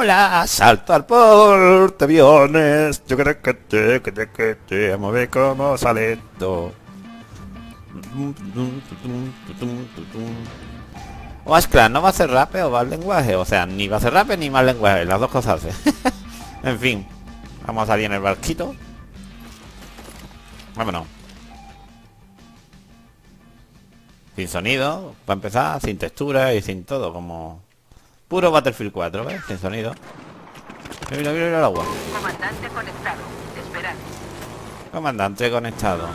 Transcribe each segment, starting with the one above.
Hola, salto al portaaviones. Yo creo que te, que te, que te, vamos a ver cómo sale esto. Washcraft no va a ser rape o más lenguaje, o sea, ni va a ser rape ni más lenguaje, las dos cosas en fin, vamos a salir en el barquito. Vámonos. Sin sonido, para empezar, sin textura y sin todo, como puro Battlefield 4, ¿ves? Sin sonido. Mira, mira, mira el agua. Comandante conectado. Esperad. Comandante conectado.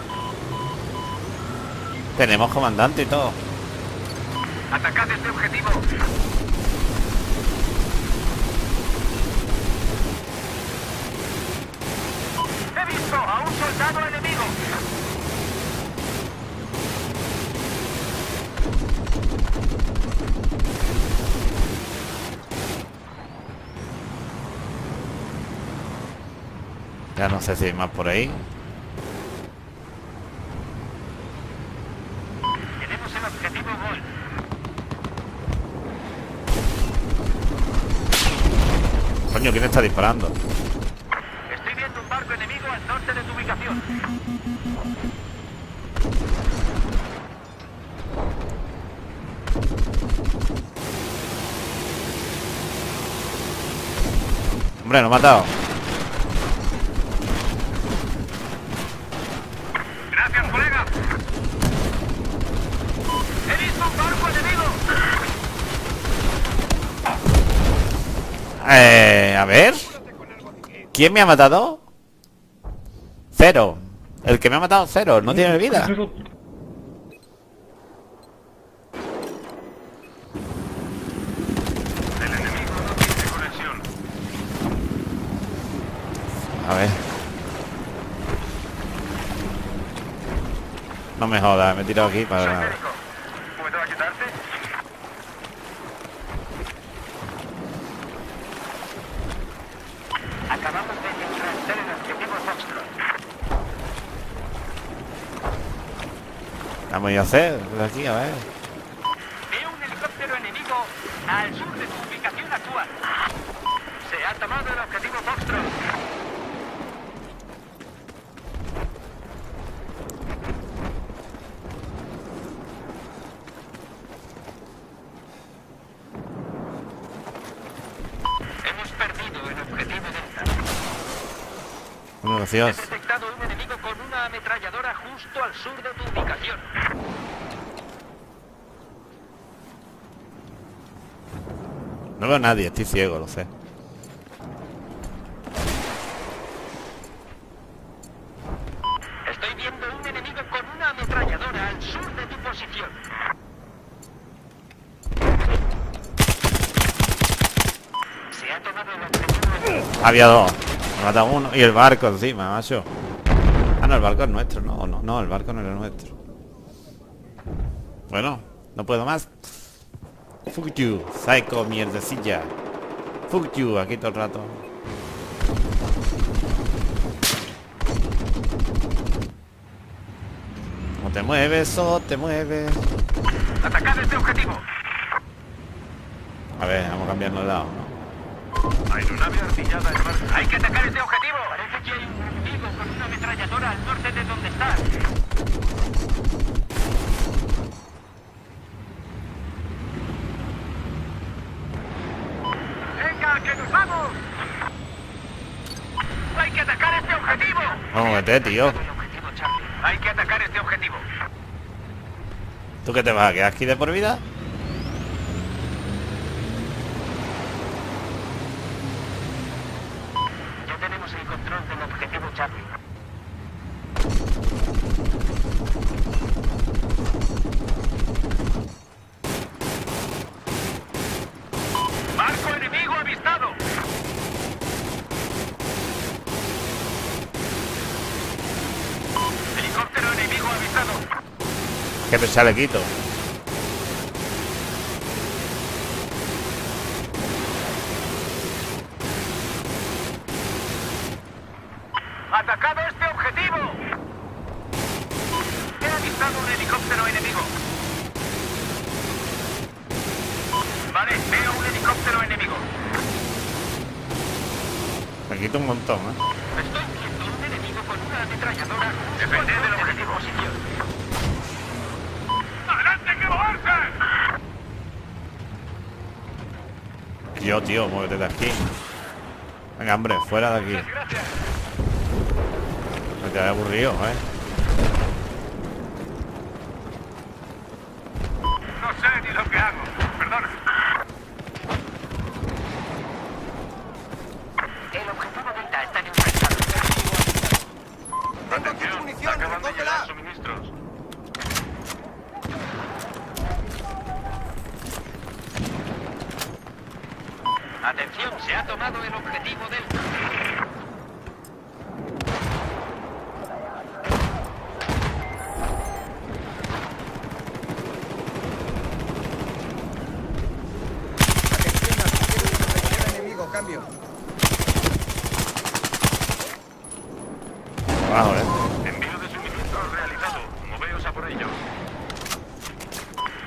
Tenemos comandante y todo. Atacad este objetivo. He visto a un soldado enemigo. Ya no sé si hay más por ahí. Tenemos el objetivo Gol. Coño, ¿quién está disparando? Estoy viendo un barco enemigo al norte de tu ubicación. Hombre, lo he matado. He visto un barco enemigo. Eh, a ver. ¿Quién me ha matado? Cero. El que me ha matado, cero. No tiene vida. A ver. No me jodas, me he tirado aquí para nada. Acabamos de neutralizar el objetivo Foxtrot. ¿Qué vamos a hacer? De aquí, a ver. Veo un helicóptero enemigo al sur de tu ubicación actual. Se ha tomado el objetivo Foxtrot. Hemos perdido el objetivo Delta. Gracias. detectado un enemigo con una ametralladora justo al sur de tu ubicación. No veo a nadie, estoy ciego, lo sé. Estoy viendo un enemigo con una ametralladora al sur de tu posición. Se ha tomado el objetivo. Había dos. Matado uno. Y el barco encima, macho. Ah, no, el barco es nuestro. No, no, no, el barco no era nuestro. Bueno, no puedo más. Fuck you, psycho mierdecilla. Fuck you, aquí todo el rato. ¿Cómo te mueves o te mueves? Atacad este objetivo. A ver, vamos cambiando de lado, ¿no? Aeronave artillada en marcha. Hay que atacar este objetivo. Parece que hay un enemigo con una ametralladora al norte de donde estás. ¡Venga, que nos vamos! ¡Hay que atacar este objetivo! Vamos a meter, tío. Hay que atacar este objetivo. ¿Tú qué te vas a quedar aquí de por vida? Ya tenemos el control del objetivo, Charlie. ¡Barco enemigo avistado! ¡Helicóptero enemigo avistado! Quito. ¡Atacado este objetivo! He avistado un helicóptero enemigo. Vale, veo un helicóptero enemigo. quita un montón, ¿eh? Estoy viendo un enemigo con una ametralladora. Defender del objetivo. Posición. Yo, tío, muévete de aquí. Venga, hombre, fuera de aquí. Me quedé aburrido, ¿eh? No sé ni lo que hago. Perdona. El objetivo Delta está neutralizado. Atención, munición, acaban de recógela. llegar suministros. Atención, se ha tomado el objetivo Delta. Atención, artillero enemigo, cambio. Abajo, ¿eh? Envío de suministros realizado. Moveos a por ello.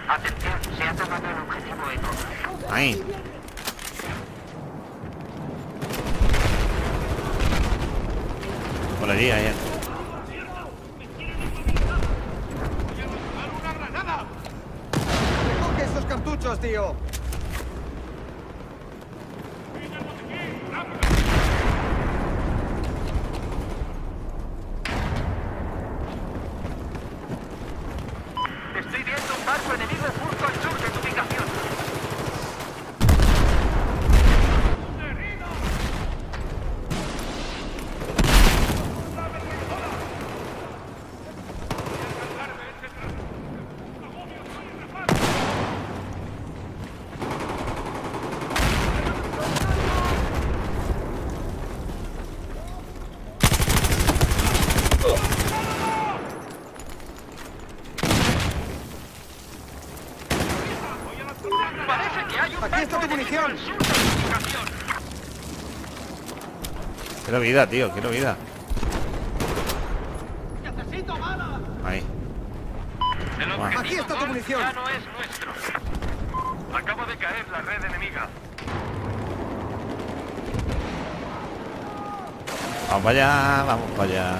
Atención, se ha tomado el objetivo Eco. Ahí. Recoge esos cartuchos, tío. Estoy viendo un barco enemigo justo al sur de tu ubicación. Parece que hay un Aquí está barco tu enemigo munición. Quiero vida, tío, quiero vida. Ahí. El Bueno. objetivo Aquí está tu munición. Ya no es nuestro. Acaba de caer la red enemiga. Vamos para allá, vamos para allá.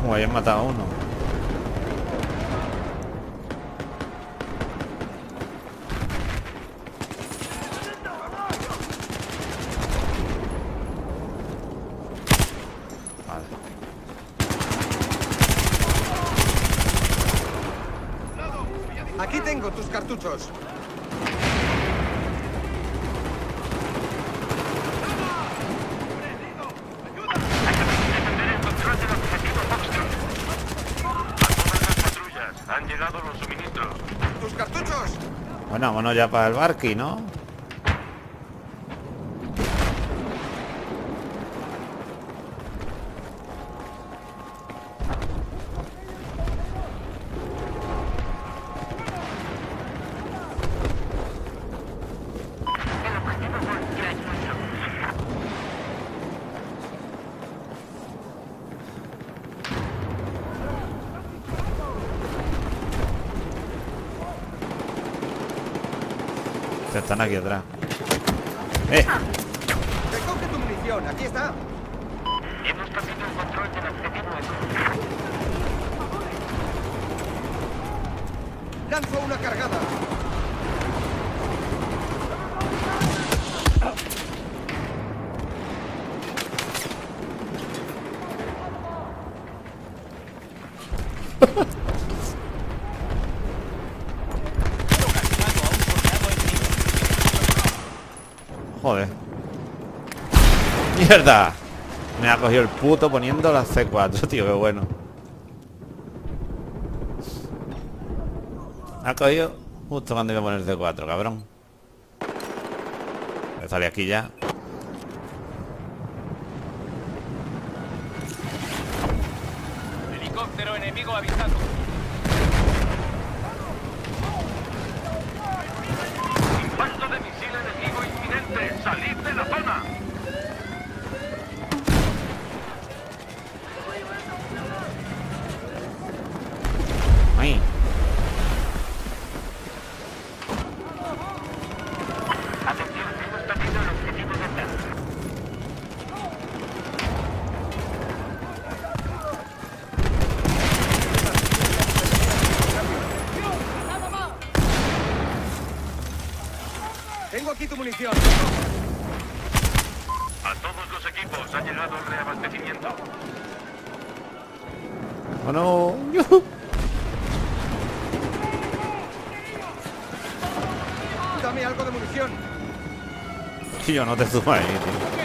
Como hayan matado a uno. Vale. Aquí tengo tus cartuchos. Hay que defender el control del objetivo Foxtrot. A todas las patrullas. Han llegado los suministros. ¡Tus cartuchos! Bueno, vámonos ya para el barqui, ¿no? Están aquí atrás. ¡Eh! Recoge tu munición, aquí está. Hemos perdido el control del objetivo. Lanzo una cargada. ¡Mierda! Me ha cogido el puto poniendo la C4, tío, qué bueno. Ha cogido justo cuando iba a poner C4, cabrón. Sale aquí ya. Helicóptero enemigo avisado. Impacto de misil enemigo inminente. Salid de la zona. Ahí. Atención, hemos Tengo aquí tu munición. A todos los equipos ha reabastecimiento. ¡Oh, no! ¡Yujú! Dame algo de munición. Tío, no te subas ahí, tío.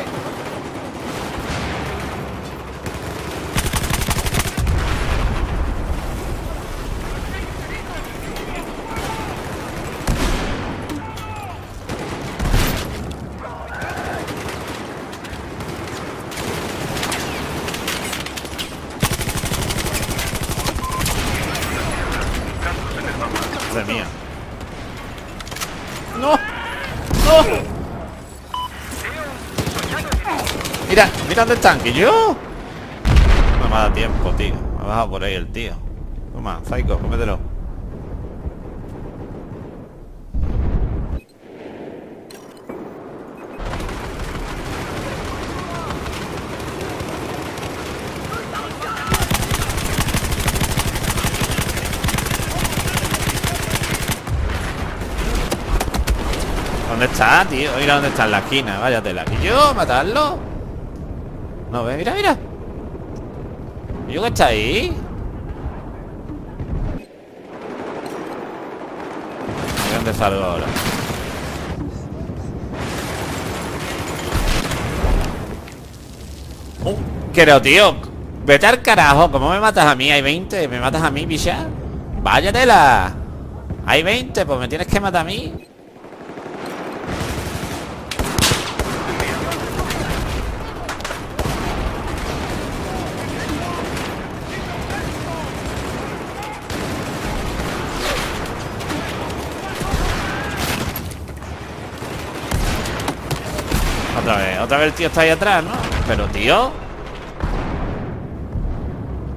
Madre mía. ¡No! ¡No! Mira, mira dónde están, que yo. No me dado tiempo, tío. Me ha bajado por ahí el tío. Toma, Psycho, cómetelo. ¿Dónde está, tío? Mira dónde está en la esquina. Váyatela. ¿Y yo? ¿Matarlo? No ve, mira, mira. ¿Y yo que está ahí? ¿De dónde salgo ahora? Uh, pero tío, vete al carajo. ¿Cómo me matas a mí? Hay 20. ¿Me matas a mí, bicha? Váyatela. Hay 20, pues me tienes que matar a mí. Otra vez, el tío está ahí atrás, ¿no? Pero tío.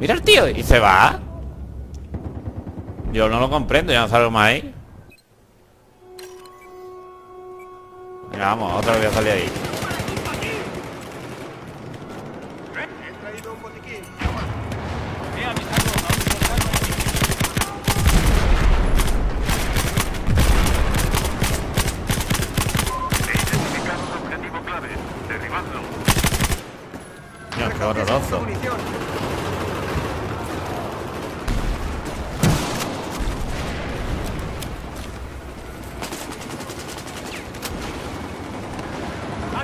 Mira el tío y se va. Yo no lo comprendo, ya no salgo más ahí. Venga, vamos, otra vez voy a salir ahí He traído un botiquín. He identificado un objetivo clave. Derribadlo. Dios, qué Recoge esa horroroso munición.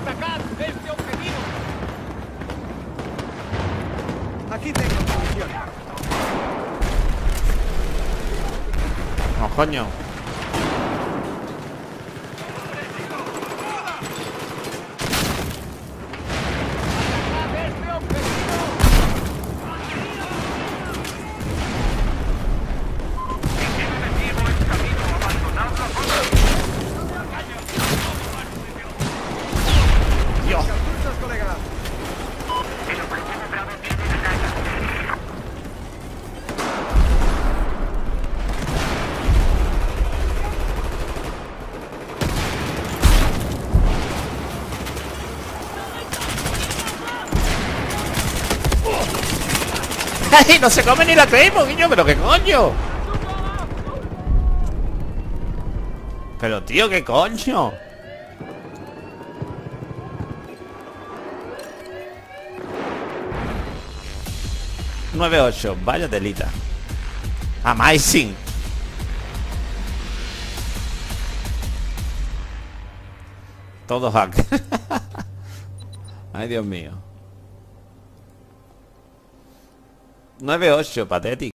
¡Atacad este objetivo! Aquí tengo munición. No, coño ¡Ay, no se come ni la creemos, guiño! ¿Pero qué coño? Pero tío, ¿qué coño? Nueve ocho, vaya delita Amazing Todo hack Ay, Dios mío 9-8, patético